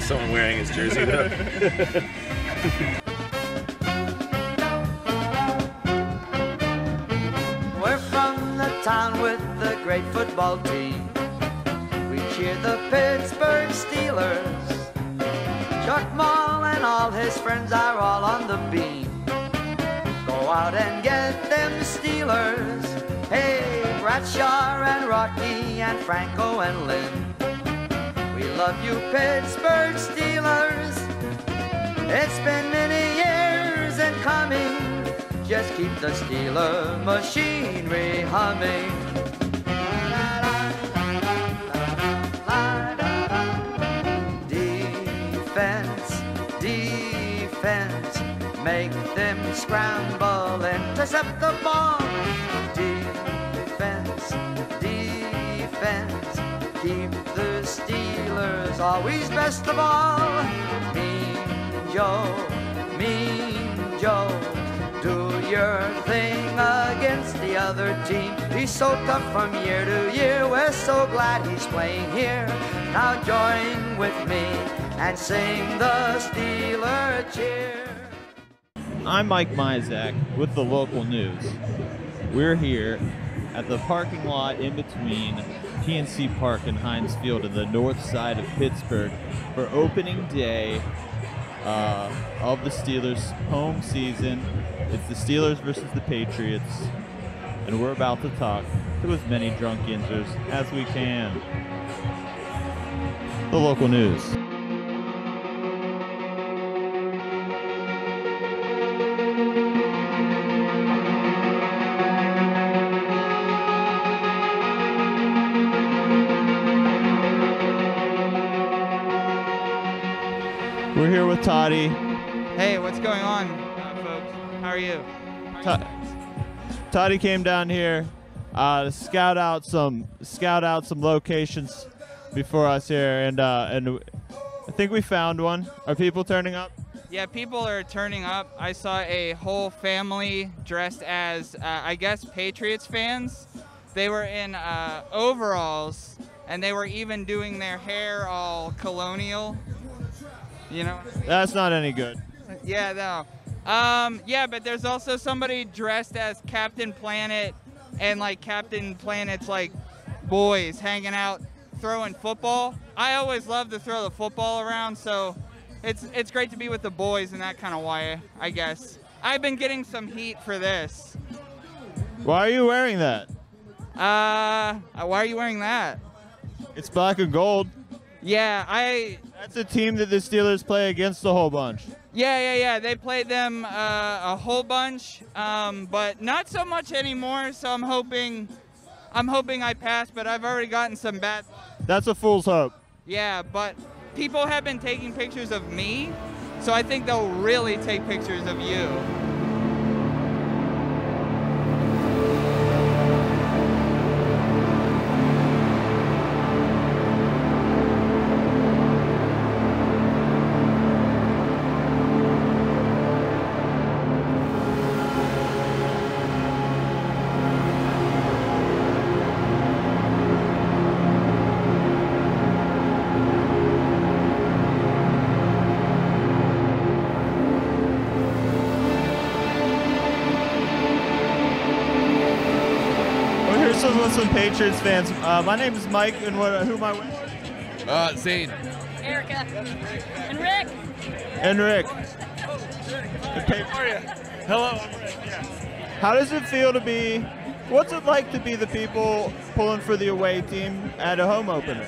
someone wearing his jersey though. We're from the town with the great football team. We cheer the Pittsburgh Steelers. Chuck Noll and all his friends are all on the beam. Go out and get them Steelers. Hey, Bradshaw and Rocky and Franco and Lynn. Love you, Pittsburgh Steelers. It's been many years in coming. Just keep the Steeler machinery humming. Defense, defense, make them scramble, intercept the ball. Always best of all. Mean Joe, do your thing against the other team. He's so tough from year to year. We're so glad he's playing here. Now join with me and sing the Steeler cheer. I'm Mike Myzak with the local news. We're here at the parking lot in between PNC Park in Heinz Field in the north side of Pittsburgh for opening day uh, of the Steelers' home season. It's the Steelers versus the Patriots, and we're about to talk to as many drunk Yinzers as we can. The local news. Toddy. Hey, what's going on, folks? How are you? To- Toddy came down here uh, to scout out some scout out some locations before us here, and uh, and I think we found one. Are people turning up? Yeah, people are turning up. I saw a whole family dressed as, uh, I guess, Patriots fans. They were in uh, overalls, and they were even doing their hair all colonial. You know? That's not any good. Yeah, no. Um, yeah, but there's also somebody dressed as Captain Planet and like Captain Planet's like boys hanging out throwing football. I always love to throw the football around, so it's it's great to be with the boys in that kind of way, I guess. I've been getting some heat for this. Why are you wearing that? Uh, why are you wearing that? It's black and gold. Yeah, I That's a team that the Steelers play against a whole bunch. Yeah, yeah, yeah. They played them uh, a whole bunch, um, but not so much anymore. So I'm hoping, I'm hoping I pass. But I've already gotten some bad. That's a fool's hope. Yeah, but people have been taking pictures of me, so I think they'll really take pictures of you. Patriots fans. Uh, my name is Mike, and what, who am I with? Uh, Zane. Erica. And Rick. And Rick. The Pa- Hello, I'm Rick. Yeah. How does it feel to be? What's it like to be the people pulling for the away team at a home opener?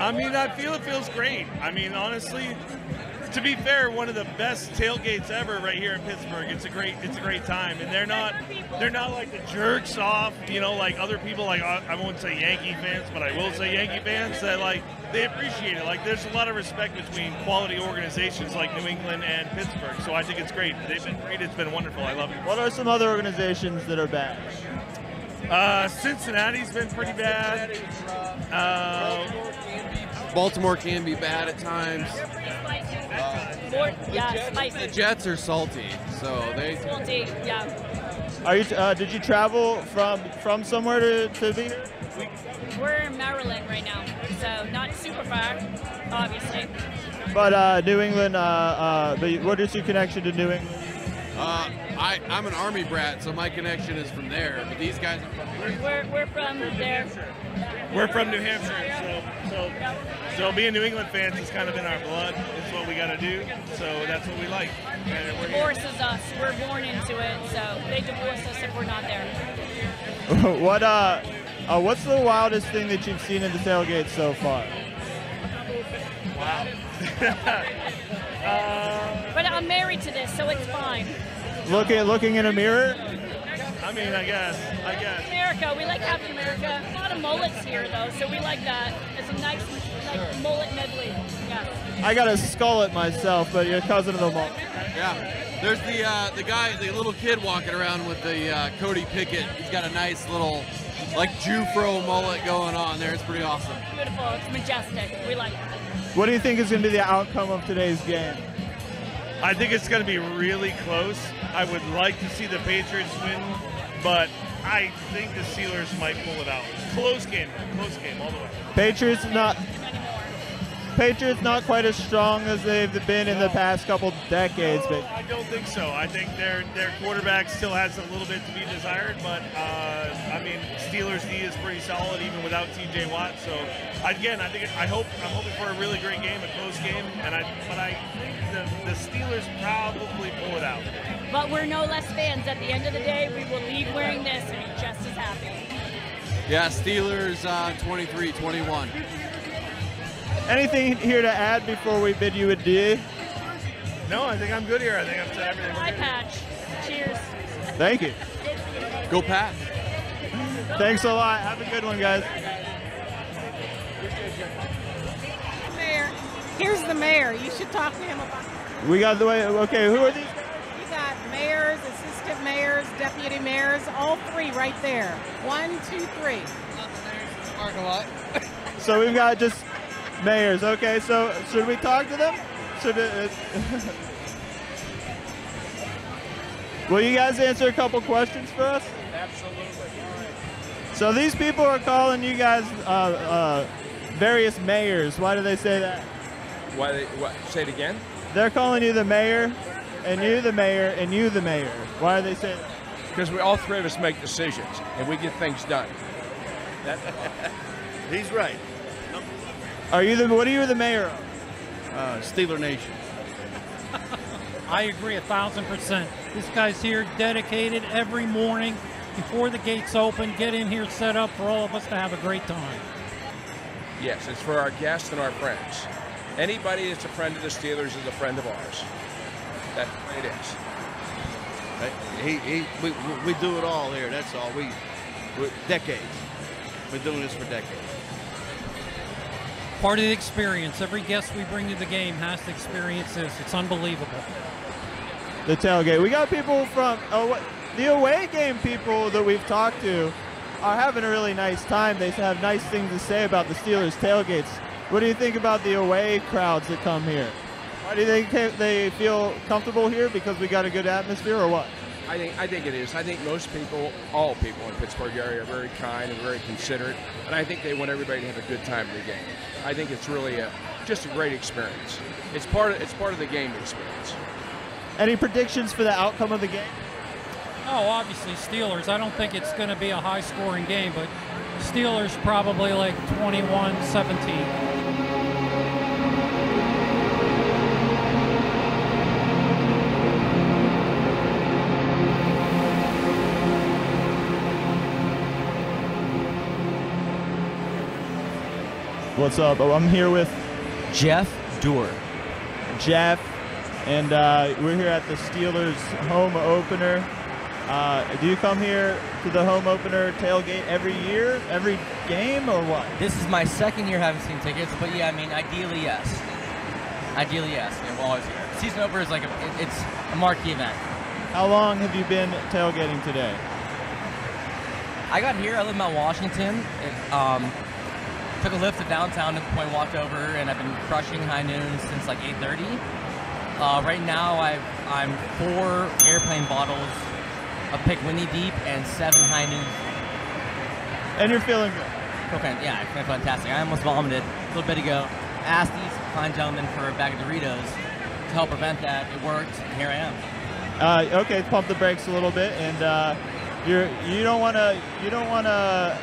I mean, I feel it feels great. I mean, honestly, to be fair, one of the best tailgates ever right here in Pittsburgh. It's a great, it's a great time, and they're not, they're not like the jerks off, you know, like other people. Like I I won't say Yankee fans, but I will say Yankee fans that like they appreciate it. Like there's a lot of respect between quality organizations like New England and Pittsburgh. So I think it's great. They've been great. It's been wonderful. I love it. What are some other organizations that are bad? Uh, Cincinnati's been pretty bad. Uh, Baltimore can be bad at times. More, yeah, The spicy. Jets are salty, so they. Salty, yeah. Are you? Uh, did you travel from from somewhere to, to be here? We're in Maryland right now, so not super far, obviously. But uh, New England. Uh, uh, but what is your connection to New England? Uh, I, I'm an Army brat, so my connection is from there. But these guys are from here. We're, we're from there. We're from New Hampshire, so so so being New England fans has kind of in our blood. It's what we got to do. So that's what we like. And we're here. Divorces us. We're born into it, so they divorce us if we're not there. what uh, uh, what's the wildest thing that you've seen in the tailgate so far? Wow. But I'm married to this, so it's fine. Looking looking in a mirror. I mean, I guess, I guess. America, we like Captain America. A lot of mullets here, though, so we like that. It's a nice, like mullet medley. Yeah. I got a skullet myself, but you're a cousin of the mullet. Yeah. There's the uh, the guy, the little kid walking around with the uh, Cody Pickett. He's got a nice little like Jufro mullet going on there. It's pretty awesome. Beautiful. It's majestic. We like it. What do you think is going to be the outcome of today's game? I think it's going to be really close. I would like to see the Patriots win, but I think the Steelers might pull it out. Close game, close game all the way. Patriots not Patriots not quite as strong as they've been in the past couple decades, No, but I don't think so. I think their their quarterback still has a little bit to be desired, but uh, I mean Steelers D is pretty solid even without T.J. Watt. So again, I think I hope I'm hoping for a really great game, a close game, and I but I think the, the Steelers probably pull it out. But we're no less fans. At the end of the day, we will leave wearing this and be just as happy. Yeah, Steelers uh, 23-21. anything here to add before we bid you adieu? No, I think I'm good here. I think I've said everything. Eye patch. Cheers. Thank you. Go Pat. Thanks a lot. Have a good one, guys. Mayor. Here's the mayor. You should talk to him about. We got the way. Okay, who are these? You got mayors, assistant mayors, deputy mayors, all three right there. One, two, three. Parking lot. So we've got just mayors. Okay, so should we talk to them? Should it, Will you guys answer a couple questions for us? Absolutely. So these people are calling you guys uh, uh, various mayors. Why do they say that? Why? They, what? Say it again. They're calling you the mayor, and you the mayor, and you the mayor. Why are they saying? that? Because we all three of us make decisions and we get things done. That, He's right. Are you the? What are you the mayor of? Uh, Steeler Nation. I agree a thousand percent. This guy's here dedicated every morning before the gates open, get in here set up for all of us to have a great time. yes, it's for our guests and our friends. Anybody that's a friend of the Steelers is a friend of ours. That's the way it is. Right? He, he, we, we- we do it all here. That's all. We, we decades. We're doing this for decades. Part of the experience. Every guest we bring to the game has to experience this. It's unbelievable. The tailgate. We got people from oh, what, the away game people that we've talked to are having a really nice time. They have nice things to say about the Steelers tailgates. What do you think about the away crowds that come here? Why do they they feel comfortable here because we got a good atmosphere or what? I think I think it is. I think most people, all people in Pittsburgh area, are very kind and very considerate, and I think they want everybody to have a good time in the game. I think it's really a just a great experience. It's part of it's part of the game experience. Any predictions for the outcome of the game? Oh, obviously Steelers. I don't think it's going to be a high scoring game, but Steelers probably like 21-17. What's up? Oh, I'm here with Jeff Doer. Jeff, and uh, we're here at the Steelers home opener. Uh, do you come here to the home opener tailgate every year, every game, or what? This is my second year having seen tickets, but yeah, I mean, ideally, yes. Ideally, yes. Yeah, we're always here. Season opener is like a, it- it's a marquee event. How long have you been tailgating today? I got here. I live in Mount Washington. It, um, took a Lyft to downtown at the point, walked over, and I've been crushing high noon since like 8:30. Uh, right now, I've, I'm four airplane bottles of Pink Whitney Deep, and seven high noons. And you're feeling good. Okay, yeah, I feel fantastic. I almost vomited a little bit ago. Asked these fine gentlemen for a bag of Doritos to help prevent that. It worked. Here I am. Uh, okay, pump the brakes a little bit, and uh, you're you don't want to you don't want to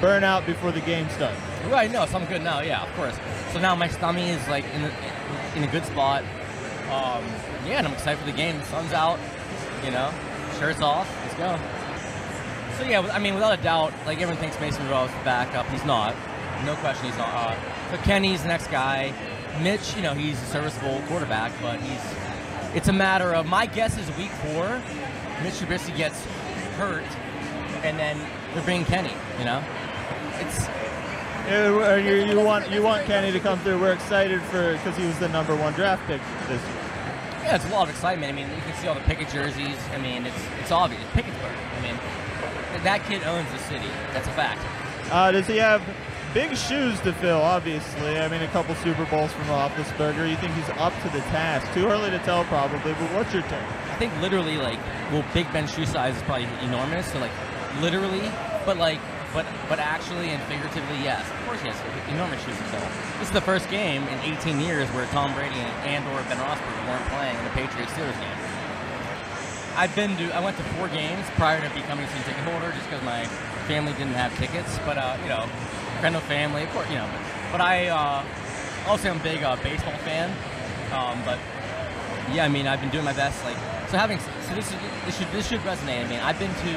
burn out before the game starts. Right, no, so I'm good now. Yeah, of course. So now my stomach is like in the, in a good spot. Um, yeah, and I'm excited for the game. The sun's out. You know, shirts off. Let's go. So yeah, I mean, without a doubt, like everyone thinks Mason Rudolph's the backup. He's not. No question, he's not. Uh, so Kenny's the next guy. Mitch, you know, he's a serviceable quarterback, but he's. It's a matter of my guess is week four, Mitch Trubisky gets hurt, and then they're bringing Kenny. You know, it's You, uh, you, you want you want Kenny to come through. We're excited for because he was the number one draft pick this year. Yeah, it's a lot of excitement. I mean, you can see all the Pickett jerseys. I mean, it's it's obvious. Pickettsburg. I mean, that kid owns the city. That's a fact. Uh, does he have big shoes to fill? Obviously, I mean, a couple Super Bowls from Roethlisberger. You think he's up to the task? Too early to tell, probably. But what's your take? I think literally, like, well, Big Ben's shoe size is probably enormous. So like, literally, but like, but but actually and figuratively, yes. Of course, yes. enormous shoes to. This is the first game in 18 years where Tom Brady and or Ben Roethlisberger weren't playing in a Patriots Steelers game. I've been to, I went to four games prior to becoming a season ticket holder just because my family didn't have tickets. But, uh, you know, friend of family, of course, you know. But, but I, uh, also am a big uh, baseball fan. Um, but, yeah, I mean, I've been doing my best. Like, so having, so this, is, this, should, this should resonate. I mean, I've been to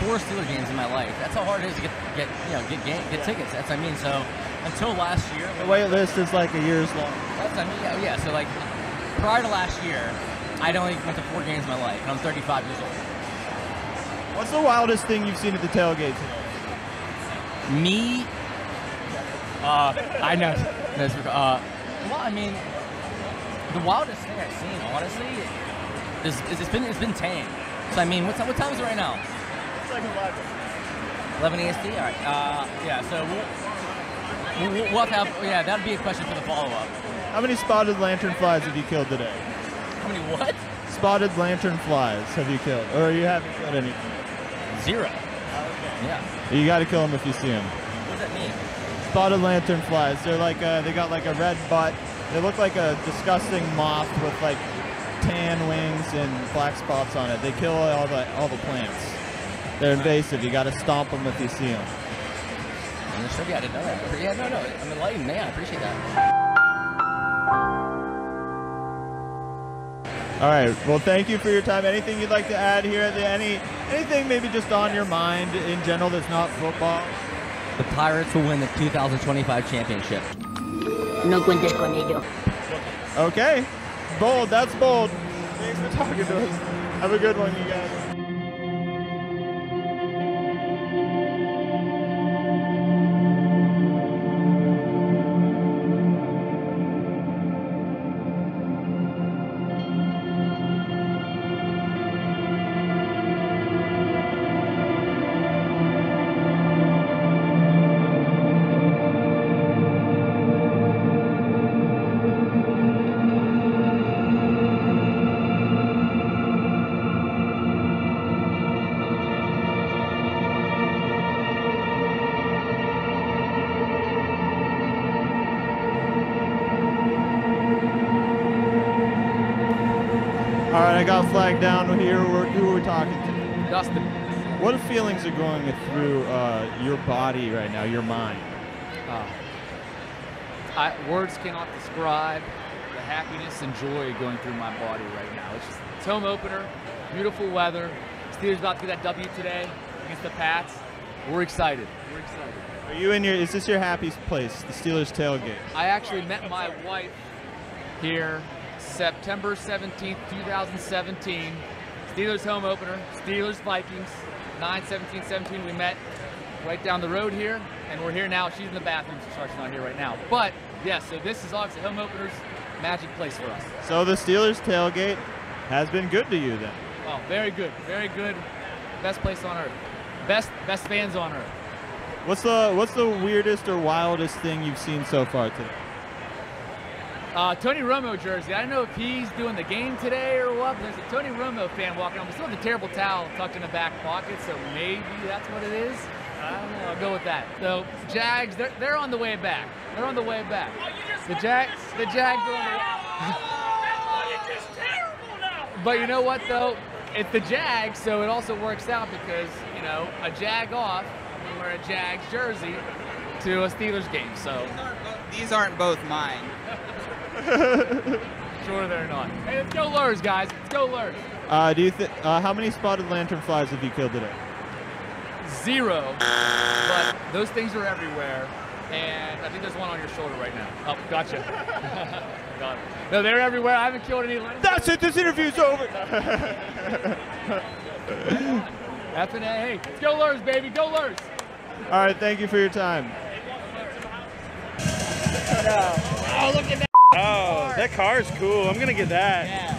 four Steelers games in my life. That's how hard it is to get, get you know, get, game, get tickets. That's what I mean. So until last year, The wait list is like a year's long. that's I mean, yeah, yeah. So like prior to last year, I'd only went to four games in my life, and I'm 35 years old. What's the wildest thing you've seen at the tailgate today? Me, uh, I know. That's, uh, well, I mean, the wildest thing I've seen, honestly, is, is it's been it's been tame. So I mean, what time, what time is it right now? It's like 11. 11 EST. All right. Uh, yeah. So we'll, we'll, we'll have have. Yeah, that'd be a question for the follow-up. How many spotted lantern flies have you killed today? How many what? Spotted lantern flies have you killed, or you haven't killed any? Zero. Yeah. You got to kill them if you see them. What does that mean? Spotted lantern flies. They're like uh, they got like a red butt. They look like a disgusting moth with like tan wings and black spots on it. They kill all the all the plants. They're invasive. You got to stomp them if you see them. I understood. Yeah, I didn't know that. Yeah, no, no. I'm enlightened. man. I appreciate that. All right. Well, thank you for your time. Anything you'd like to add here? Any anything maybe just on your mind in general that's not football? The Pirates will win the 2025 championship. No cuentes con ello. Okay. Bold. That's bold. Thanks for talking to us. Have a good one, you guys. Right, I got flagged down here. Who are we talking to? Dustin. What feelings are going through uh, your body right now, your mind? Uh, I, words cannot describe the happiness and joy going through my body right now. It's just it's home opener, beautiful weather. Steelers about to get that W today against the Pats. We're excited. We're excited. Are you in your? Is this your happy place, the Steelers tailgate? I actually met my wife here September 17th, 2017. Steelers home opener, Steelers Vikings, 9 17 17. We met right down the road here, and we're here now. She's in the bathroom, so she's not here right now. But yes, so this is obviously home openers, magic place for us. So the Steelers tailgate has been good to you then. Oh, very good, very good. Best place on earth. Best best fans on earth. What's the What's the weirdest or wildest thing you've seen so far today? Uh, Tony Romo jersey. I don't know if he's doing the game today or what, but there's a Tony Romo fan walking on. We still have the terrible towel tucked in the back pocket, so maybe that's what it is. I don't know. I'll go with that. So Jags, they're, they're on the way back. They're on the way back. The Jags, the Jags are on the. way. But you know what though? It's the Jags, so it also works out because you know a Jag off, we wear a Jags jersey to a Steelers game. So These aren't both mine. sure they're not. Hey, let's go Lurs, guys. Let's go Lurs. Uh, do you th- uh, how many spotted lantern flies have you killed today? Zero. But those things are everywhere. And I think there's one on your shoulder right now. Oh, gotcha. Got it. No, they're everywhere. I haven't killed any. That's it. This interview's over. F and A. Hey, let's go Lurs, baby. Go Lurs. All right, thank you for your time. No. Oh, look at that. Oh, that car is cool. I'm gonna get that. Yeah.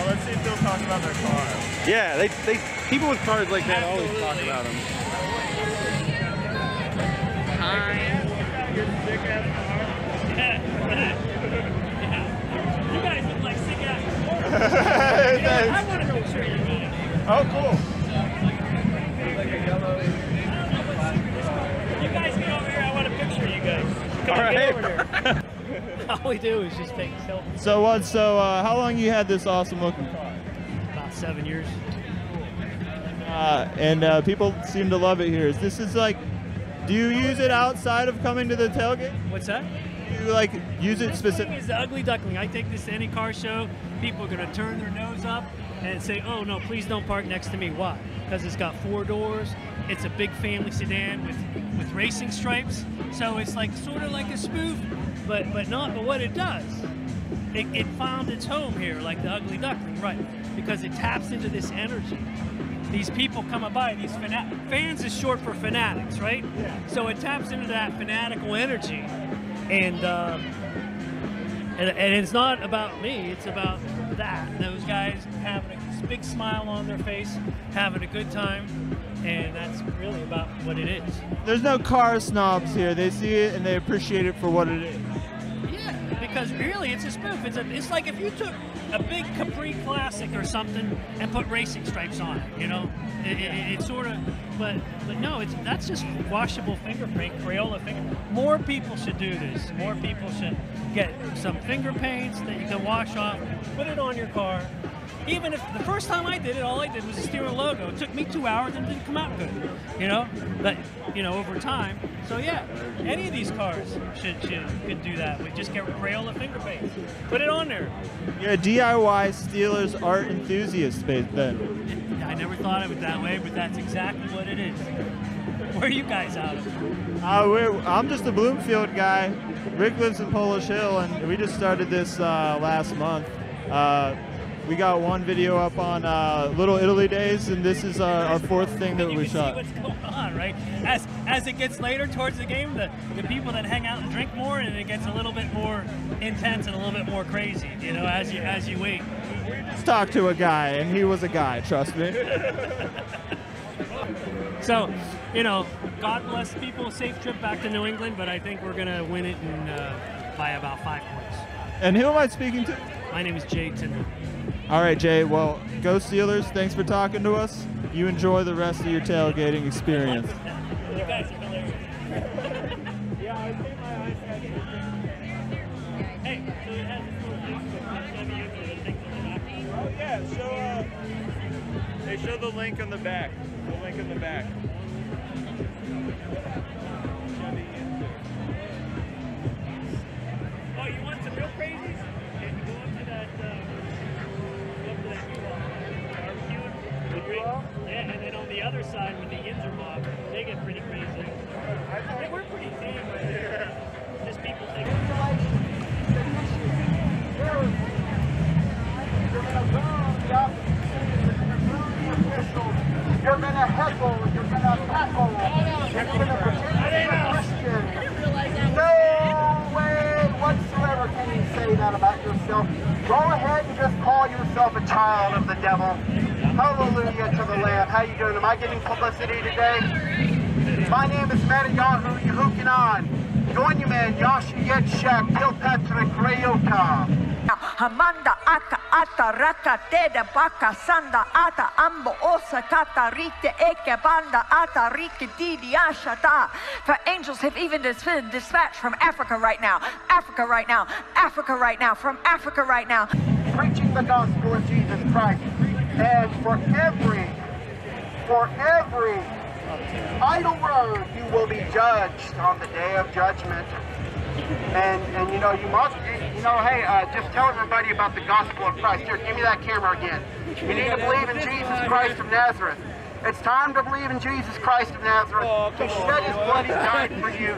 Oh, let's see if they'll talk about their car. Yeah, they, they people with cars like that always talk about them. Just take selfies. So what? So uh, how long you had this awesome looking car? About seven years. Uh, and uh, people seem to love it here. Is this is like, do you use it outside of coming to the tailgate? What's that? Do you like use it This specific? thing is the ugly duckling. I take this to any car show. People are gonna turn their nose up and say, "Oh no, please don't park next to me." Why? Because it's got four doors. It's a big family sedan with with racing stripes. So it's like sort of like a spoof, but but not. But what it does, it, it found its home here, like the ugly duckling, right? Because it taps into this energy. These people coming by, these fana- fans is short for fanatics, right? Yeah. So it taps into that fanatical energy, and. Um, and, and it's not about me, it's about that. Those guys having a big smile on their face, having a good time, and that's really about what it is. There's no car snobs here. They see it and they appreciate it for what it is. Yeah, because really it's a spoof. It's, a, it's like if you took a big Caprice Classic or something and put racing stripes on it, you know? It, it, it's sort of, but but no, it's that's just washable fingerprint, Crayola finger. More people should do this. More people should get some finger paints that you can wash off, put it on your car. Even if the first time I did it, all I did was a steering logo. It took me two hours and didn't come out good, you know. But you know, over time. So yeah, any of these cars should should could do that. We just get Crayola finger paint, put it on there. You're a DIY Steelers art enthusiast, then. I never thought of it that way, but that's exactly what it is. Where are you guys out of? Uh, we're, I'm just a Bloomfield guy. Rick lives in Polish Hill, and we just started this uh, last month. Uh, we got one video up on uh, Little Italy Days, and this is our, our fourth thing that we shot. see what's going on, right? As as it gets later towards the game, the, the people that hang out and drink more, and it gets a little bit more intense and a little bit more crazy, you know, as you as you wait. Just talked to a guy, and he was a guy. Trust me. So, you know, God bless people. Safe trip back to New England, but I think we're gonna win it in, uh, by about five points. And who am I speaking to? My name is Jay Tinder. All right, Jay. Well, go Steelers. Thanks for talking to us. You enjoy the rest of your tailgating experience. You guys are hilarious. Yeah, I think my eyes Hey, so it has. Oh yeah, show uh, they show the link on the back. The link on the back. The other side with the Yinzer mob, they get pretty crazy. Yeah, we're pretty tame right here. Just people take You're gonna heckle, you're gonna tackle, you're gonna pretend you're a Christian. No way whatsoever can you say that about yourself. Go ahead and just call yourself a child of the devil. Hallelujah to the Lamb. How you doing? Am I getting publicity today? My name is Matty Yahoo. You hooking on? Join man Yashi Yetshak, Til Patrick Rayota. Hamanda aka ata raka teda baka sanda ata ambo osa kata rite eke banda ata rike didi ashata. For angels have even been dispatched from Africa right now. Africa right now. Africa right now. From Africa right now. Preaching the gospel of Jesus Christ. And for every, for every idle word, you will be judged on the day of judgment. And, and you know, you must, you know, hey, uh, just tell everybody about the gospel of Christ. Here, give me that camera again. You need to believe in Jesus Christ of Nazareth. It's time to believe in Jesus Christ of Nazareth. He shed his blood, he died for you.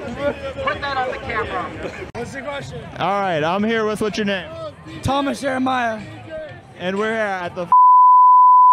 Put that on the camera. What's the question? All right, I'm here with what's your name? Thomas Jeremiah. And we're here at the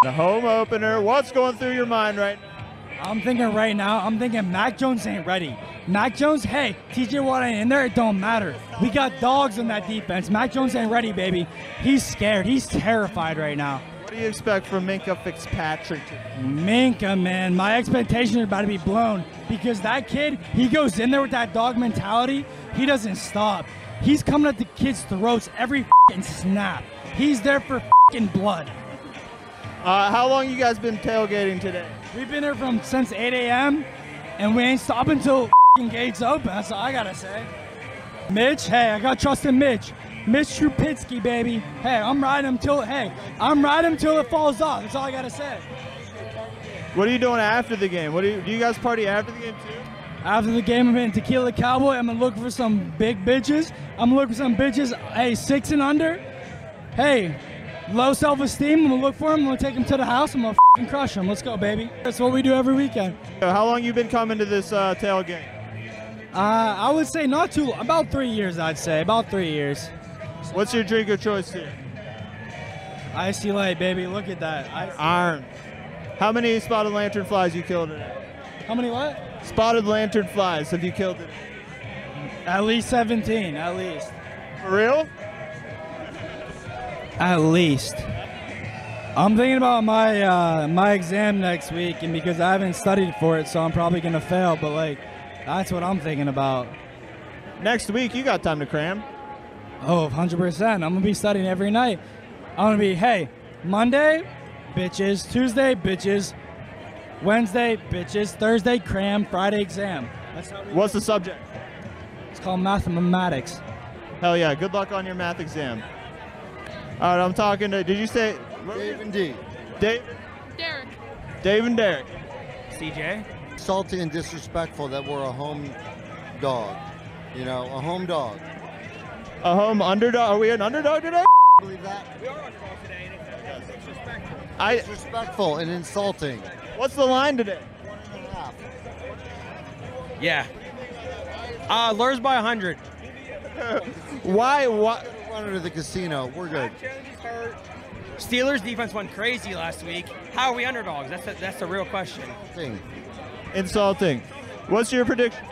the home opener. What's going through your mind right now? I'm thinking right now, I'm thinking Mac Jones ain't ready. Mac Jones, hey, TJ Watt ain't in there, it don't matter. We got dogs in that defense. Mac Jones ain't ready, baby. He's scared. He's terrified right now. What do you expect from Minkah Fitzpatrick? Minkah, man, my expectations are about to be blown because that kid, he goes in there with that dog mentality. He doesn't stop. He's coming at the kids' throats every snap. He's there for fing blood. Uh, how long you guys been tailgating today? We've been here from since 8 a.m. and we ain't stopping until fing gates open. That's all I gotta say. Mitch, hey, I got trust in Mitch. Mitch Trubisky, baby. Hey, I'm riding him till hey, I'm riding him till it falls off. That's all I gotta say. What are you doing after the game? What do you, do you guys party after the game too? After the game, I'm in Tequila Cowboy. I'm gonna look for some big bitches. I'm gonna look for some bitches, hey, six and under. Hey, low self-esteem. I'm gonna look for him. I'm gonna take him to the house. I'm gonna fing crush him. Let's go, baby. That's what we do every weekend. How long you been coming to this uh, tailgate? Uh, I would say not too. About three years, I'd say. About three years. What's your drink of choice here? IC Light, baby. Look at that. Icy Iron. How many spotted lantern flies you killed today? How many what? Spotted lantern flies have you killed today? At least 17. At least. For real? At least. I'm thinking about my uh, my exam next week, and because I haven't studied for it, so I'm probably gonna fail. But like, that's what I'm thinking about. Next week, you got time to cram. Oh, 100%. I'm gonna be studying every night. I'm gonna be, hey, Monday, bitches. Tuesday, bitches. Wednesday, bitches. Thursday, cram. Friday, exam. That's how we What's the subject? It's called mathematics. Hell yeah! Good luck on your math exam. All right, I'm talking to. Did you say? Dave and D. Dave. Derek. Dave and Derek. CJ. Salty and disrespectful that we're a home dog. You know, a home dog. A home underdog. Are we an underdog today? Believe that? We are underdogs today, and it's disrespectful. I. Disrespectful and insulting. What's the line today? Yeah. Uh, lures by 100. Why? Why? Run into the casino. We're good. Steelers defense went crazy last week. How are we underdogs? That's the, that's the real question. Thing. Insulting. What's your prediction?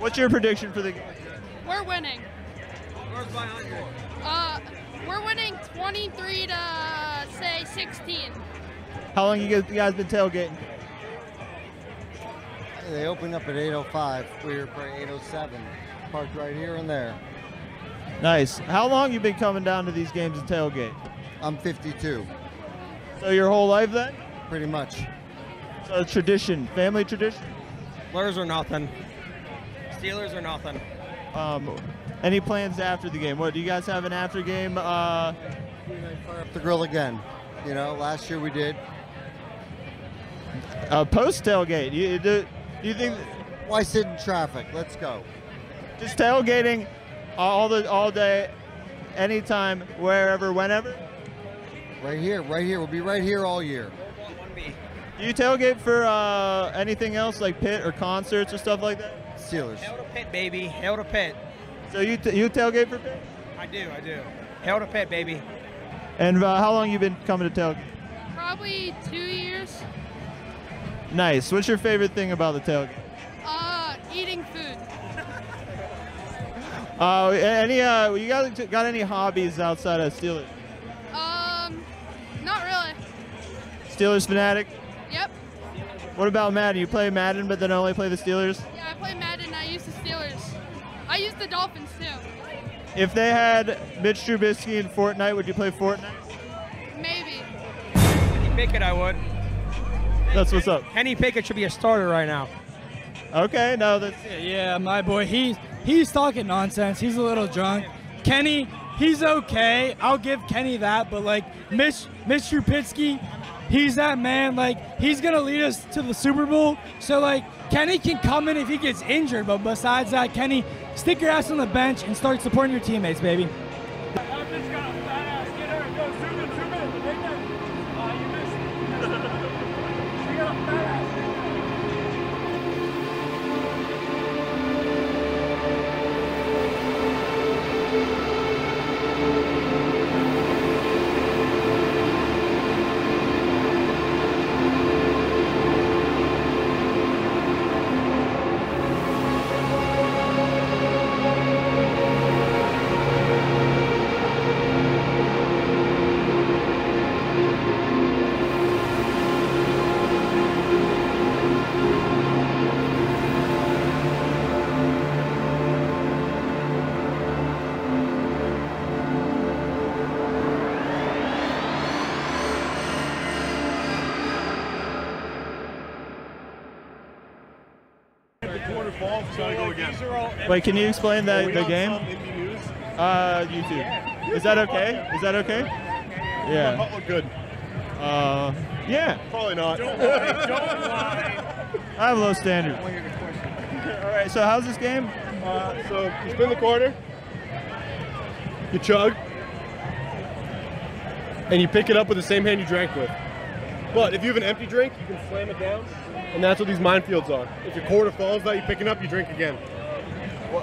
What's your prediction for the game? We're winning. Lures by 100. Uh, we're winning 23 to say 16. How long you guys, you guys been tailgating? They opened up at 8:05. We were for 8:07. Parked right here and there. Nice. How long you been coming down to these games and tailgate? I'm 52. So your whole life then? Pretty much. So tradition, family tradition. Lures or nothing. Steelers or nothing. Um, any plans after the game? What do you guys have an after game? Uh, Fire up the grill again. You know, last year we did. uh, post tailgate. You, do, do you think Why sit in traffic? Let's go. just tailgating all the all day, anytime, wherever, whenever? Right here, right here. We'll be right here all year. Do you tailgate for uh, anything else like pit or concerts or stuff like that? Steelers. Hail to pit, baby. Hail to pit. So you t- you tailgate for pit? I do, I do. Hail to pit, baby. And uh, how long you been coming to tailgate? Probably two years. Nice. What's your favorite thing about the tailgate? Uh, eating food. Uh, any uh, you guys got any hobbies outside of Steelers? Um, not really. Steelers fanatic. Yep. What about Madden? You play Madden, but then only play the Steelers. Yeah, I play Madden I use the Steelers. I use the Dolphins too. If they had Mitch Trubisky in Fortnite, would you play Fortnite? Maybe. Kenny Pickett, I would. That's what's up. Kenny Pickett should be a starter right now. Okay, no, that's Yeah, my boy, he's he's talking nonsense. He's a little drunk. Kenny, he's okay. I'll give Kenny that, but like Mitch Mitch Trubisky, he's that man. Like he's gonna lead us to the Super Bowl. So like Kenny can come in if he gets injured, but besides that, Kenny, stick your ass on the bench and start supporting your teammates, baby. Wait, can you explain the, the game? Uh, YouTube. Is that okay? Is that okay? Yeah. look good. Uh, yeah. Probably not. Don't lie. I have low standards. All right, so how's this game? Uh, so you spin the quarter, you chug, and you pick it up with the same hand you drank with. But if you have an empty drink, you can slam it down, and that's what these minefields are. If your quarter falls that you're picking up, you drink again.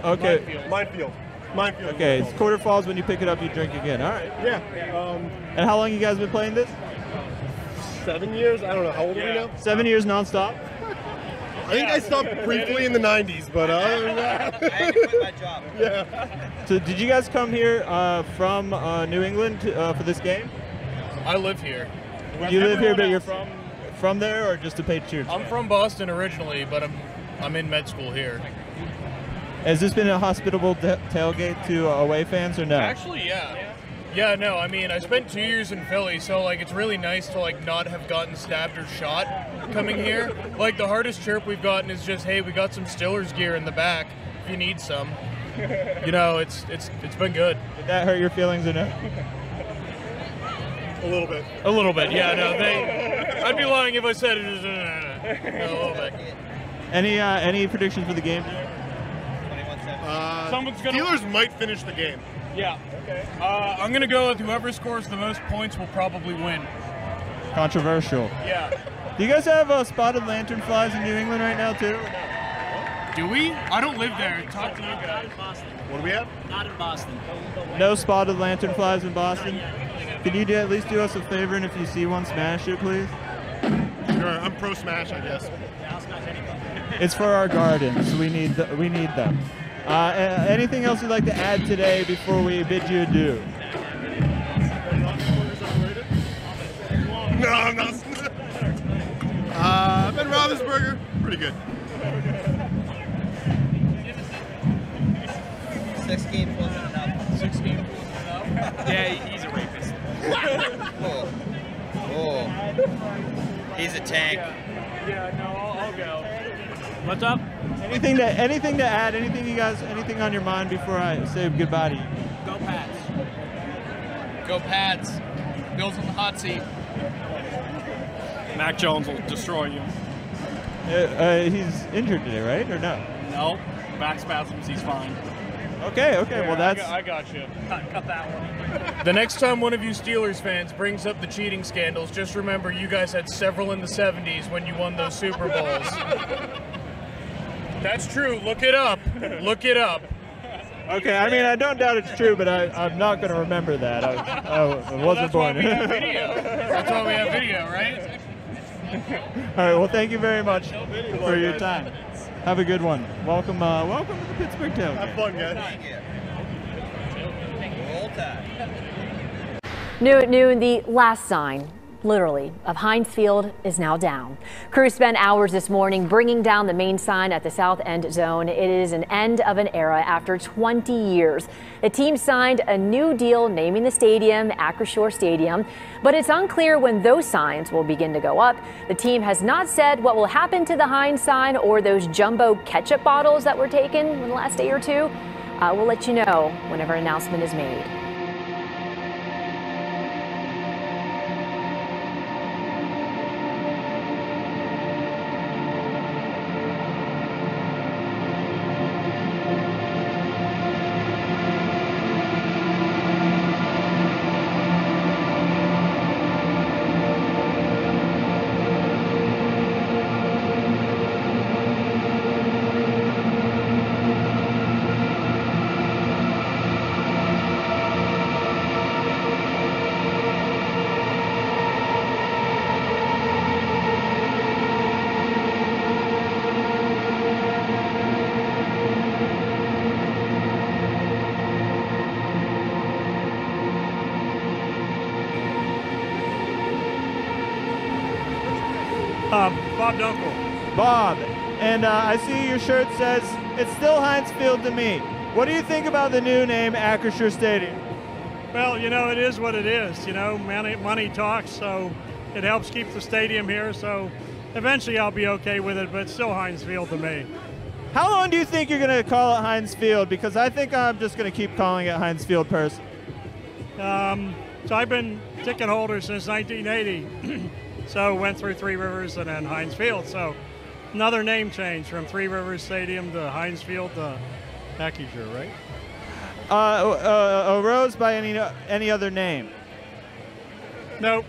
Okay. Minefield. Minefield. Minefield. Okay, it's quarter falls when you pick it up, you drink again. All right. Yeah. Um, And how long you guys been playing this? seven years. I don't know how old are we now. Seven years nonstop. I think I stopped briefly in the '90s, but uh, other than that, I had to quit my job. Yeah. So did you guys come here uh, from uh, New England to, uh, for this game? I live here. You live here, but you're from from there, or just to pay cheers? I'm from Boston originally, but I'm I'm in med school here. Has this been a hospitable ta- tailgate to uh, away fans, or no? Actually, yeah. Yeah, no, I mean, I spent two years in Philly, so like it's really nice to like not have gotten stabbed or shot coming here. Like the hardest chirp we've gotten is just, "Hey, we got some Stillers gear in the back if you need some." You know, it's it's it's been good. Did that hurt your feelings or no? A little bit. A little bit, yeah. No, they. I'd be lying if I said it is. a little bit. Any uh, any predictions for the game? Someone's gonna- Steelers might finish the game. Yeah. Okay. Uh, I'm gonna go with whoever scores the most points will probably win. Controversial. Yeah. Do you guys have uh, spotted lanternflies in New England right now too? Do we? I don't live there. Talk to you guys. What do we have? Not in Boston. No spotted lanternflies in Boston. Can you do, at least do us a favor, and if you see one, smash it, please? Sure, I'm pro smash, I guess. It's for our gardens. We need th- we need them. Uh, anything else you'd like to add today before we bid you adieu? No, I'm not. uh, Ben Roethlisberger, pretty good. Six games wasn't enough. Six games wasn't enough. Yeah, he's a rapist. oh. oh. He's a tank. Yeah, no, I'll, I'll go. What's up? Anything to anything to add? Anything you guys? Anything on your mind before I say goodbye to you? Go Pats. Go Pats. Bill's on the hot seat. Mac Jones will destroy you. Uh, uh, he's injured today, right? Or no? No, back spasms. He's fine. Okay, okay. well, that's I got, you. Cut, cut that one. The next time one of you Steelers fans brings up the cheating scandals, just remember you guys had several in the 70s when you won those Super Bowls. That's true. Look it up. Look it up. okay. I mean, I don't doubt it's true, but I, I'm not going to remember that. I, I, I wasn't That's why born. we have video. That's why we have video, right? All right. Well, thank you very much for your time. Have a good one. Welcome, uh, welcome to the Pittsburgh Tailgate. Have fun, guys. Roll Tide. New at noon, the last sign literally, of Heinz Field is now down. Crews spent hours this morning bringing down the main sign at the south end zone. It is an end of an era after 20 years. The team signed a new deal naming the stadium Acrisure Stadium, but it's unclear when those signs will begin to go up. The team has not said what will happen to the Heinz sign or those jumbo ketchup bottles that were taken in the last day or two. Uh, we'll let you know whenever an announcement is made. Bob Dunkel. Bob, and uh, I see your shirt says it's still Heinz Field to me. What do you think about the new name Acrisure Stadium? Well, you know, it is what it is. You know, money, money talks, so it helps keep the stadium here. So eventually I'll be okay with it, but it's still Heinz Field to me. How long do you think you're going to call it Heinz Field? Because I think I'm just going to keep calling it Heinz Field personally. Um, so I've been ticket holder since 1980. so went through Three Rivers and then Heinz Field. So another name change from Three Rivers Stadium to Heinz Field to Acrisure, right? Uh, uh, arose by any any other name? Nope.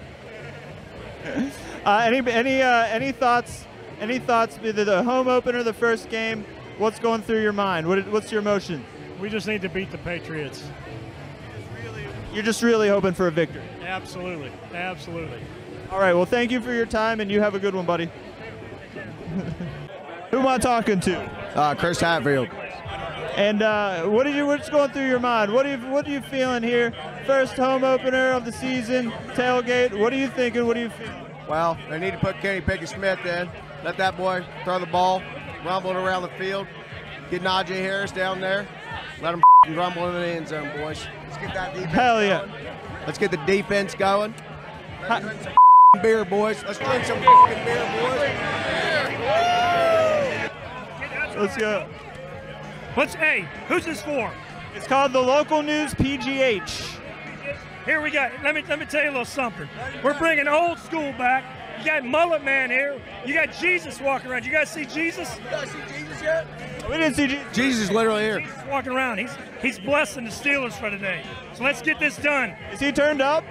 Uh, any any uh, any thoughts? Any thoughts? Either the home opener, the first game. What's going through your mind? What, what's your emotion? We just need to beat the Patriots. You're just really hoping for a victory. Absolutely, absolutely. All right. Well, thank you for your time, and you have a good one, buddy. Who am I talking to? Uh, Chris Hatfield. And uh, what are you? What's going through your mind? What are you? What are you feeling here? First home opener of the season, tailgate. What are you thinking? What are you feeling? Well, they need to put Kenny Pickett Smith in. Let that boy throw the ball, rumble it around the field. Get Najee Harris down there. Let him rumble in the end zone, boys. Let's get that defense Hell yeah. going. Let's get the defense going. Beer, boys. Let's drink some fucking beer, boys. Let's go. What's hey? Who's this for? It's called the Local News PGH. Here we go. Let me let me tell you a little something. We're bringing old school back. You got Mullet Man here. You got Jesus walking around. You guys see Jesus? You guys see Jesus yet? We didn't see Jesus. Jesus literally here. Jesus walking around. He's he's blessing the Steelers for today. So let's get this done. Is he turned up?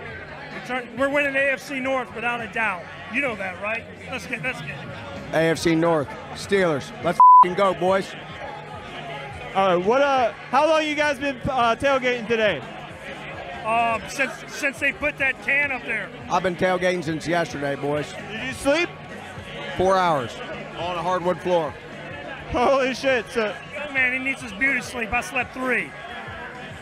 We're winning AFC North without a doubt. You know that, right? Let's get let's get. AFC North, Steelers. Let's go, boys. All right. What? Uh, how long you guys been uh, tailgating today? Um, since since they put that can up there. I've been tailgating since yesterday, boys. Did you sleep? Four hours on a hardwood floor. Holy shit! So Young man, he needs his beauty sleep. I slept three.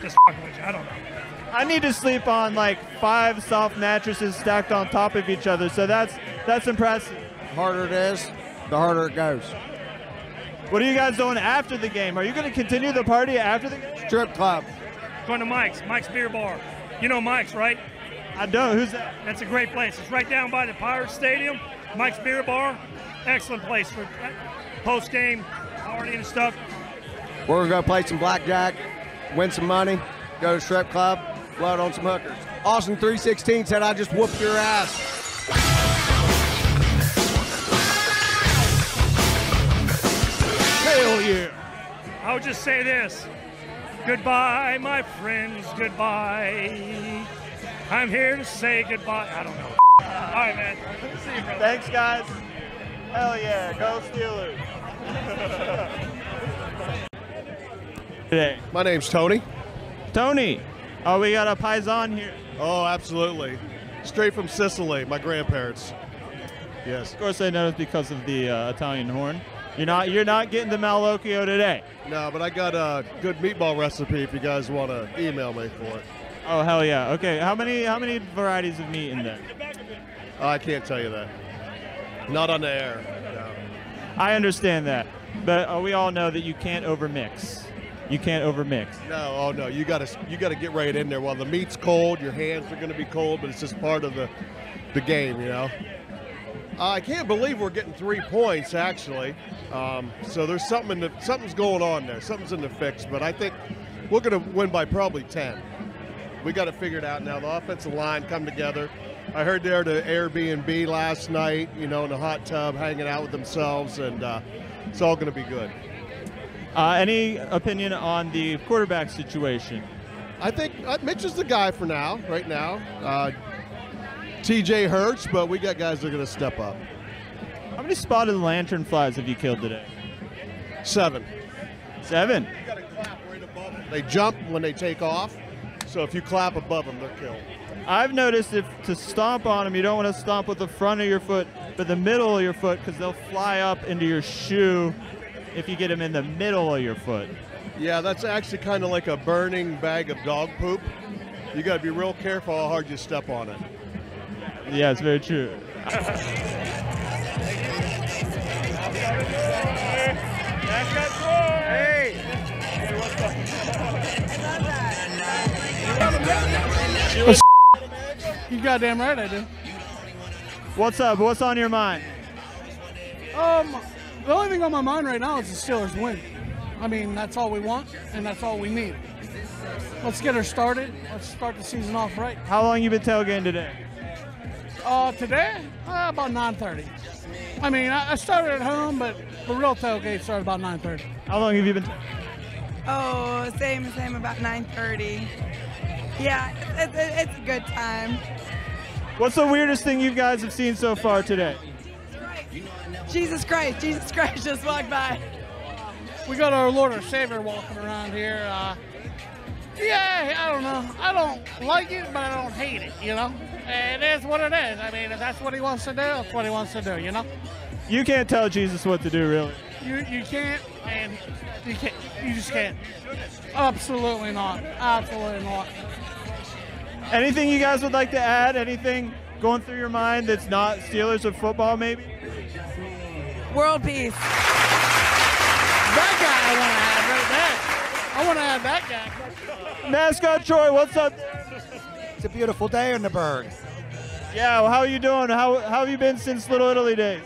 Just fucking with you. I don't know. I need to sleep on like five soft mattresses stacked on top of each other. So that's that's impressive. The harder it is, the harder it goes. What are you guys doing after the game? Are you going to continue the party after the game? Strip club. Going to Mike's, Mike's Beer Bar. You know Mike's, right? I don't. Who's that? That's a great place. It's right down by the Pirates Stadium. Mike's Beer Bar. Excellent place for uh, post game party and stuff. We're gonna play some blackjack, win some money, go to strip club, load on some hookers. Austin 316 said I just whooped your ass. Hell yeah. I would just say this. Goodbye, my friends, goodbye. I'm here to say goodbye. I don't know. All right, man. See you, brother. Thanks, guys. Hell yeah. Go Steelers. Today. My name's Tony. Tony. Oh, we got a paisan here. Oh, absolutely. Straight from Sicily, my grandparents. Yes. Of course, I know it's because of the uh, Italian horn. You're not you're not getting the Malocchio today. No, but I got a good meatball recipe if you guys want to email me for it. Oh hell yeah. Okay, how many how many varieties of meat in there? I can't tell you that. Not on the air. No. I understand that, but uh, we all know that you can't overmix. You can't overmix. No, oh no, you gotta you gotta get right in there. While the meat's cold, your hands are gonna be cold, but it's just part of the the game, you know. Uh, I can't believe we're getting three points actually. Um, so there's something something's going on there. Something's in the fix, but I think we're gonna win by probably ten. We got to figure it out now. The offensive line come together. I heard they're at the Airbnb last night, you know, in the hot tub, hanging out with themselves, and uh, it's all going to be good. Uh, any opinion on the quarterback situation? I think uh, Mitch is the guy for now, right now. Uh, TJ hurts, but we got guys that are going to step up. How many spotted lantern flies have you killed today? Seven. Seven. They jump when they take off, so if you clap above them, they're killed. I've noticed if to stomp on them, you don't want to stomp with the front of your foot, but the middle of your foot, because they'll fly up into your shoe if you get them in the middle of your foot. Yeah, that's actually kind of like a burning bag of dog poop. You got to be real careful how hard you step on it. Yeah, it's very true. Hey! You goddamn right I do. What's up? What's on your mind? Um, the only thing on my mind right now is the Steelers win. I mean, that's all we want, and that's all we need. Let's get her started. Let's start the season off right. How long you been tailgating today? Uh, today, uh, about 9:30. I mean, I, I started at home, but the real tailgate started about 9:30. How long have you been? Oh, same, same, about 9.30. Yeah, it's, it's, it's a good time. What's the weirdest thing you guys have seen so far today? Jesus Christ, Jesus Christ just walked by. We got our Lord and Savior walking around here. Uh, yeah, I don't know. I don't like it, but I don't hate it, you know? It is what it is. I mean, if that's what he wants to do, that's what he wants to do, you know? You can't tell Jesus what to do, really. You, you can't, and you can't. You just can't. Absolutely not. Absolutely not. Anything you guys would like to add? Anything going through your mind that's not Steelers or football, maybe? World peace. That guy I want to add right there. I want to add that guy. Mascot Troy, what's up? It's a beautiful day in the Burgh. Yeah, well, how are you doing? How, how have you been since Little Italy days?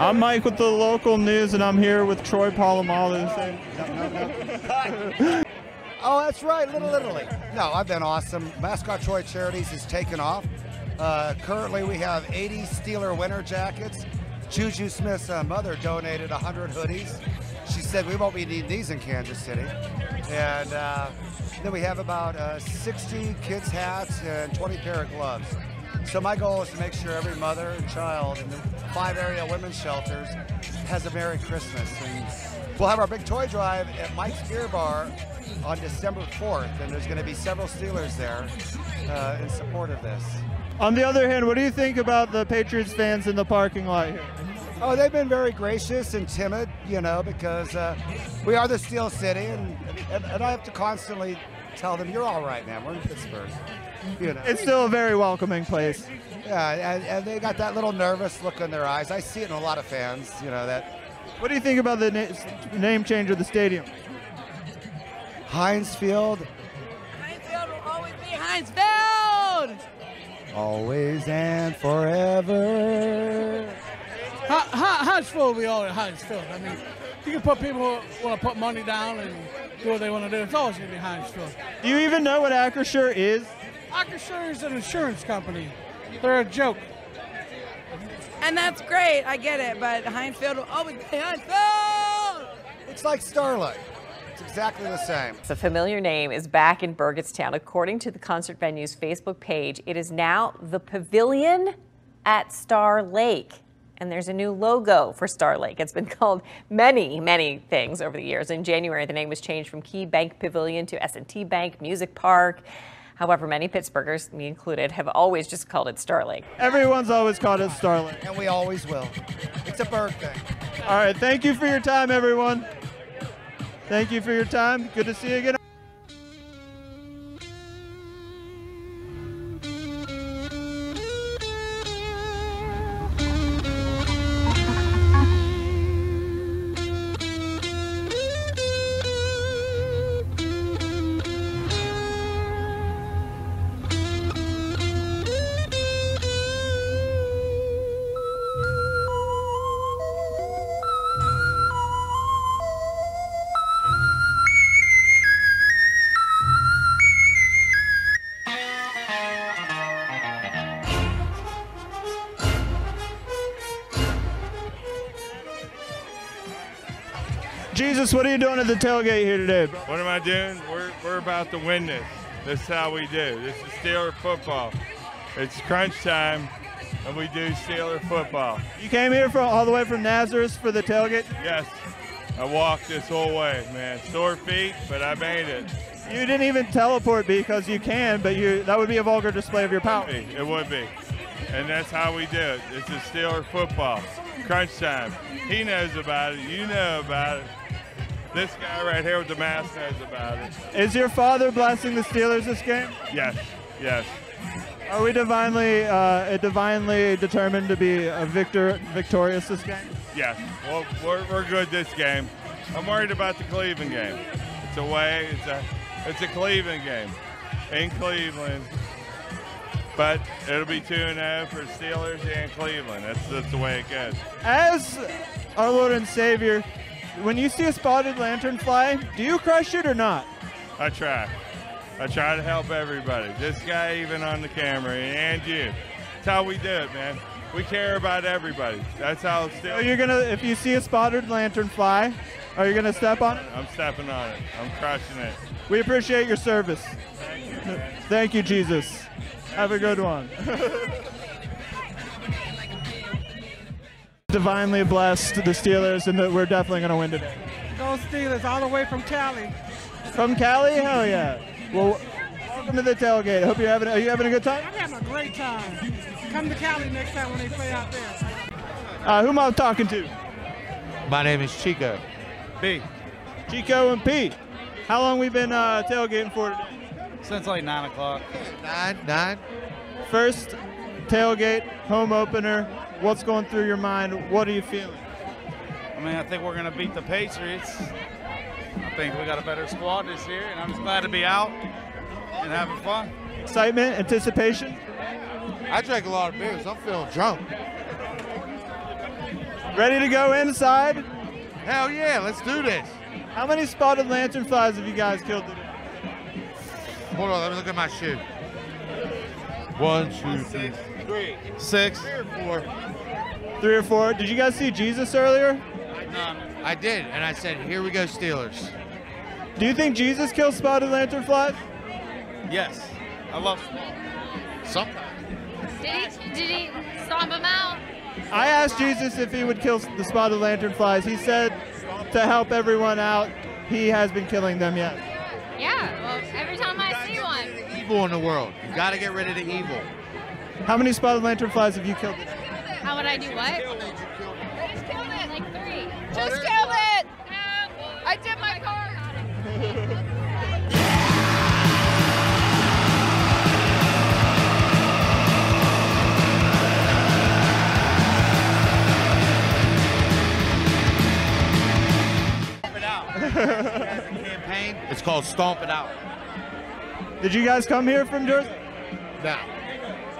I'm Mike with the local news, and I'm here with Troy Polamalu. Oh, that's right, Little Italy. No, I've been awesome. Mascot Troy Charities has taken off. Uh, currently, we have 80 Steeler winter jackets. Juju Smith's uh, mother donated 100 hoodies. She said we won't be needing these in Kansas City. And uh, then we have about uh, 60 kids' hats and 20 pair of gloves. So my goal is to make sure every mother and child in the five area women's shelters has a Merry Christmas. And we'll have our big toy drive at Mike's Beer Bar on December 4th, and there's going to be several Steelers there uh, in support of this. On the other hand, what do you think about the Patriots fans in the parking lot here? Oh, they've been very gracious and timid, you know, because uh, we are the Steel City, and, and, and I have to constantly tell them, "You're all right, man. We're in Pittsburgh." You know. It's still a very welcoming place. Yeah, and, and they got that little nervous look in their eyes. I see it in a lot of fans, you know, that What do you think about the na- name change of the stadium? Heinz Field, Heinz Field will always be Heinz Field! always and forever. Heinz Field will be all at Heinz Field. I mean, you can put people who want to put money down and do what they want to do. It's always going to be Heinz Field. Do you even know what Acrisure is? Acrisure is an insurance company. They're a joke. And that's great, I get it, but Heinz Field oh, will always be Heinz Field! It's like Star Lake. It's exactly the same. The familiar name is back in Burgettstown. According to the concert venue's Facebook page, it is now the Pavilion at Star Lake. And there's a new logo for Star Lake. It's been called many, many things over the years. In January, the name was changed from KeyBank Pavilion to S&T Bank Music Park. However, many Pittsburghers, me included, have always just called it Star Lake. Everyone's always called it Star Lake. And we always will. It's a bird thing. All right, thank you for your time, everyone. Thank you for your time. Good to see you again. Jesus, what are you doing at the tailgate here today, bro? What am I doing? We're, we're about to win this. This is how we do. This is Steeler football. It's crunch time, and we do Steeler football. You came here from all the way from Nazareth for the tailgate? Yes, I walked this whole way, man. Sore feet, but I made it. You didn't even teleport because you can, but you that would be a vulgar display of your power. It would be. And that's how we do it. This is Steeler football. Crunch time. He knows about it. You know about it. This guy right here with the mask knows about it. Is your father blessing the Steelers this game? Yes, yes. Are we divinely uh, divinely determined to be a victor victorious this game? Yes. Well, we're, we're good this game. I'm worried about the Cleveland game. It's away. It's a it's a Cleveland game in Cleveland. But it'll be 2 0 for Steelers and Cleveland. That's, that's the way it goes. As our Lord and Savior, when you see a spotted lantern fly, do you crush it or not? I try. I try to help everybody. This guy, even on the camera, and you. That's how we do it, man. We care about everybody. That's how it's still. So you're gonna, if you see a spotted lantern fly, are you gonna step on it? I'm stepping on it. I'm crushing it. We appreciate your service. Thank you, Jesus. Have a good one. Divinely blessed the Steelers, and that we're definitely gonna win today. Go Steelers all the way from Cali. From Cali? Hell yeah. Well, welcome to the tailgate. Hope you're having. Are you having a good time? I'm having a great time. Come to Cali next time when they play out there. Uh, who am I talking to? My name is Chico. B. Chico and Pete. How long we been uh, tailgating for today? Since like 9 o'clock. Nine, nine. First tailgate, home opener. What's going through your mind? What are you feeling? I mean, I think we're going to beat the Patriots. I think we got a better squad this year, and I'm just glad to be out and having fun. Excitement, anticipation. I drank a lot of beers. I'm feeling drunk. Ready to go inside? Hell yeah, let's do this. How many spotted lantern flies have you guys killed today? Hold on, let me look at my shoe. One, two, three, three, six, three or four. Three or four. Did you guys see Jesus earlier? Um, I did, and I said, "Here we go, Steelers." Do you think Jesus killed spotted lantern flies? Yes, I love Sometimes. Did he, did he stomp him out? I asked Jesus if he would kill the spotted lantern flies. He said to help everyone out, he has been killing them yet. Yeah, well, every time I see one. Evil in the world. You got to get rid of the evil. How many spotted lantern flies have you killed today? How would I do what? Just killed it. Like three. Just killed it. I did my part. Stomp it out. campaign. It's called Stomp It Out. Did you guys come here from Jersey? No.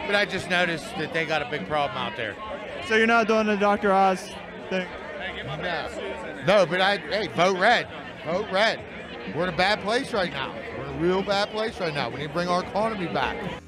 But I just noticed that they got a big problem out there. So you're not doing the Dr. Oz thing? No. No, but I hey, vote red. Vote red. We're in a bad place right now. We're in a real bad place right now. We need to bring our economy back.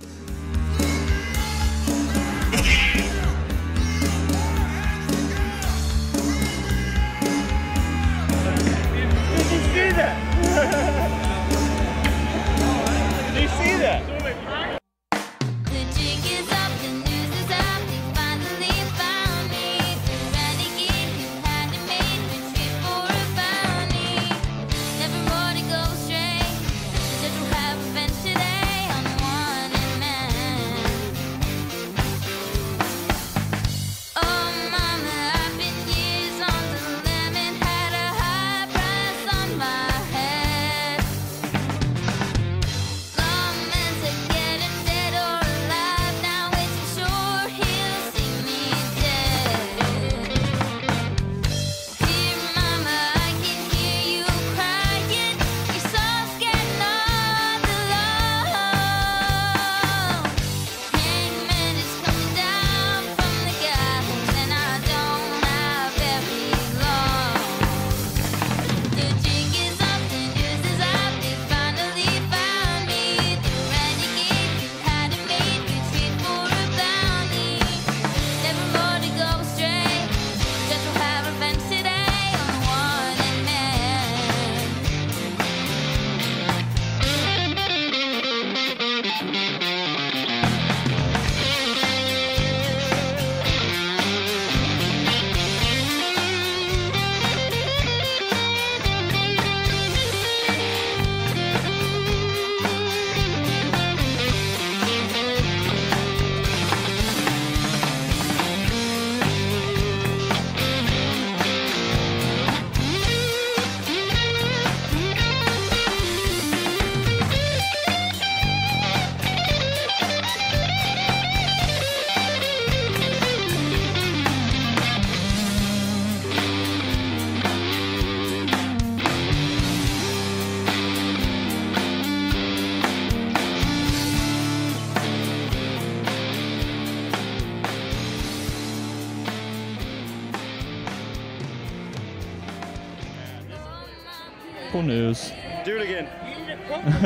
News. Do it again.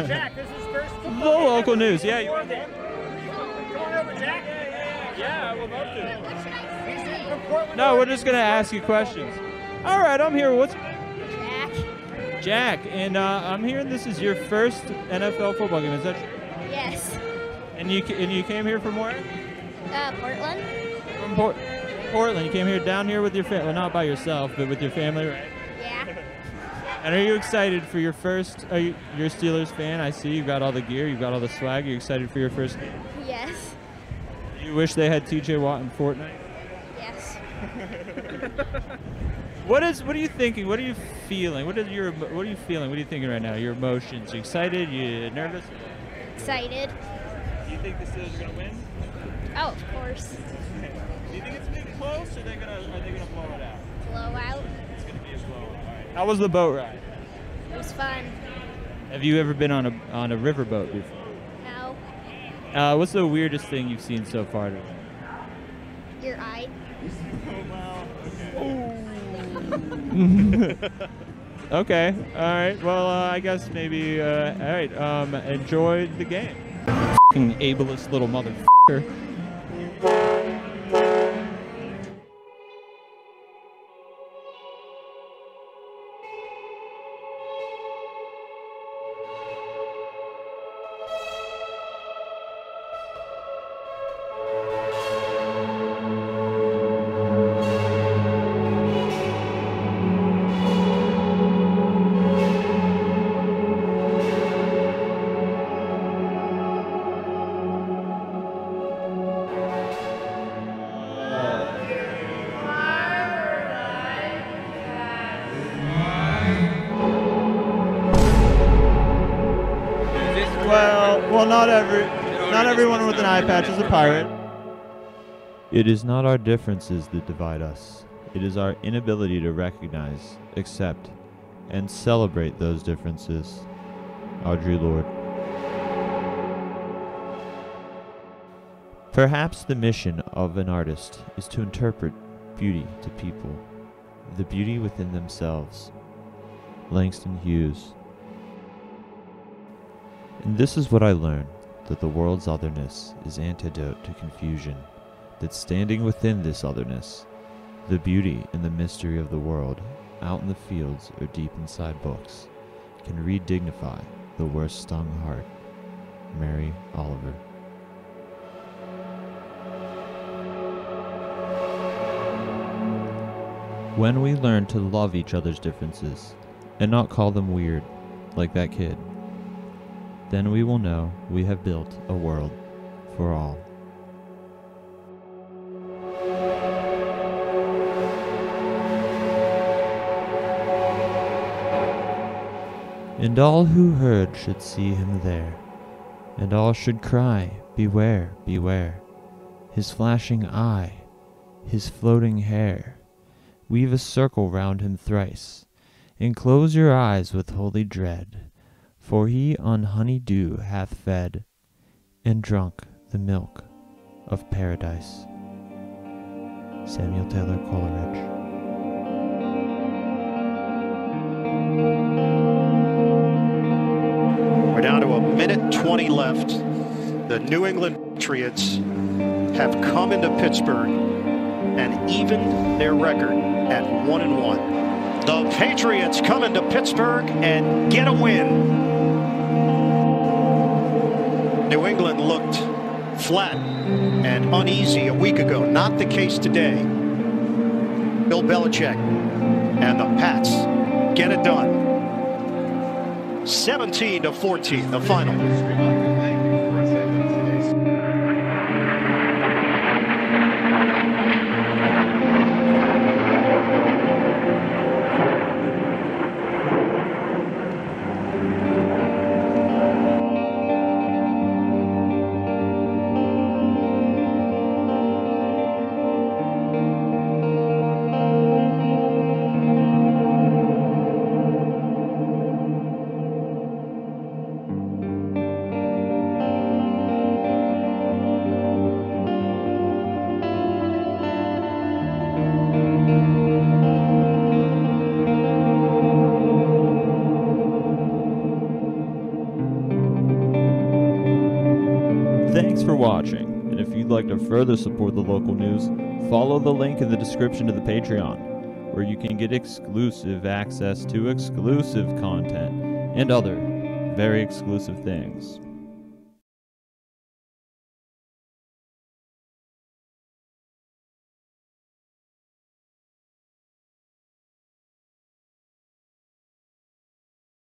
Jack, this is first The local news. Yeah. You, Come on over, Jack. Yeah, I would love to. He's in from Portland. no, we're just gonna ask you questions. All right, I'm here. What's Jack. Jack? And uh, I'm hearing this is your first NFL football game. Is that? true? Yes. And you and you came here from where? Uh, Portland. From Port- Portland. You came here down here with your family. Well, not by yourself, but with your family, right? And are you excited for your first? Are you you're a Steelers fan? I see. You've got all the gear. You've got all the swag. Are you excited for your first game? Yes. You wish they had T.J. Watt in Fortnite. Yes. What is? What are you thinking? What are you feeling? What is your? What are you feeling? What are you thinking right now? Your emotions? You excited? You nervous? Excited. Do you think the Steelers are gonna win? Oh, of course. Do you think it's gonna be close, or are they gonna? Are they gonna blow it out? Blowout. It's How was the boat ride? It was fun. Have you ever been on a on a riverboat before? No. Uh, what's the weirdest thing you've seen so far today? Your eye. okay. All right. Well, uh, I guess maybe. Uh, all right. Um, enjoy the game. Fucking ableist little motherfucker. It is not our differences that divide us. It is our inability to recognize, accept, and celebrate those differences. Audre Lorde. Perhaps the mission of an artist is to interpret beauty to people, the beauty within themselves. Langston Hughes. And this is what I learned that the world's otherness is antidote to confusion, that standing within this otherness, the beauty and the mystery of the world, out in the fields or deep inside books, can re-dignify the worst stung heart. Mary Oliver. When we learn to love each other's differences and not call them weird, like that kid, then we will know we have built a world for all. And all who heard should see him there, and all should cry, Beware, beware! His flashing eye, his floating hair, weave a circle round him thrice, and close your eyes with holy dread, for he on honey dew hath fed, and drunk the milk of paradise. Samuel Taylor Coleridge. Left. The New England Patriots have come into Pittsburgh and evened their record at one and one. The Patriots come into Pittsburgh and get a win. New England looked flat and uneasy a week ago. Not the case today. Bill Belichick and the Pats get it done. 17 to 14, the final. Further support the local news, follow the link in the description to the Patreon, where you can get exclusive access to exclusive content and other very exclusive things.